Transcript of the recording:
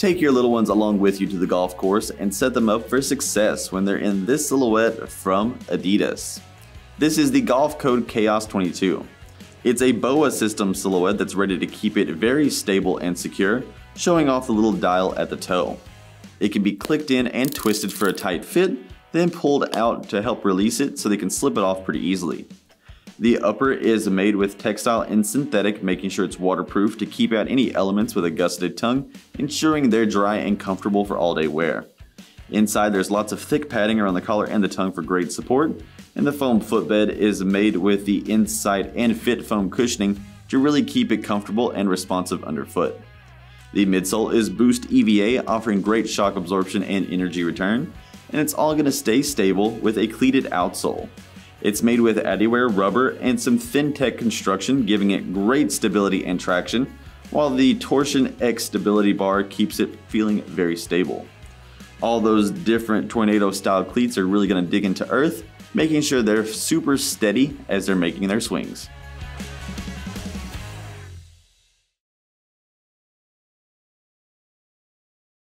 Take your little ones along with you to the golf course and set them up for success when they're in this silhouette from Adidas. This is the Golf Code Chaos 22. It's a BOA system silhouette that's ready to keep it very stable and secure, showing off the little dial at the toe. It can be clicked in and twisted for a tight fit, then pulled out to help release it so they can slip it off pretty easily. The upper is made with textile and synthetic, making sure it's waterproof to keep out any elements with a gusseted tongue, ensuring they're dry and comfortable for all day wear. Inside there's lots of thick padding around the collar and the tongue for great support, and the foam footbed is made with the INSITE and Fitfoam cushioning to really keep it comfortable and responsive underfoot. The midsole is Boost EVA, offering great shock absorption and energy return, and it's all going to stay stable with a cleated outsole. It's made with Adiwear rubber and some Thintech construction, giving it great stability and traction, while the Torsion X stability bar keeps it feeling very stable. All those different tornado style cleats are really going to dig into earth, making sure they're super steady as they're making their swings.